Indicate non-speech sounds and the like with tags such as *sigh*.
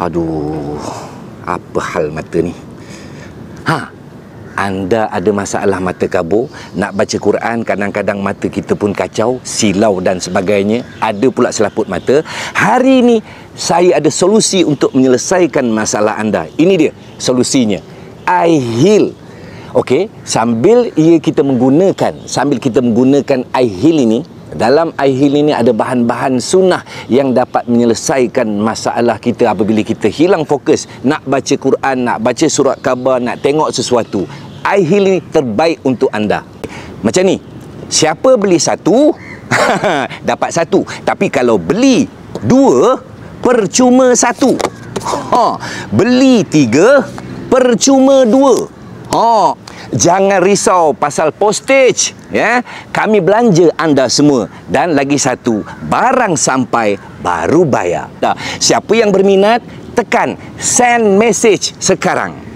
Aduh, apa hal mata ni? Ha, anda ada masalah mata kabur, nak baca Quran kadang-kadang mata kita pun kacau, silau dan sebagainya, ada pula selaput mata. Hari ini saya ada solusi untuk menyelesaikan masalah anda. Ini dia solusinya. Eye heal. Okey, sambil ia kita menggunakan, sambil kita menggunakan eye heal ini, dalam heal ini ada bahan-bahan sunnah yang dapat menyelesaikan masalah kita apabila kita hilang fokus nak baca Quran, nak baca surat khabar, nak tengok sesuatu iHeal ini terbaik untuk anda. Macam ni. Siapa beli satu, *laughs* dapat satu. Tapi kalau beli dua, percuma satu. Ha, beli tiga, percuma dua. Ha, jangan risau pasal postage. Ya, kami belanja anda semua. Dan lagi satu, barang sampai baru bayar. Dah, siapa yang berminat, tekan send message sekarang.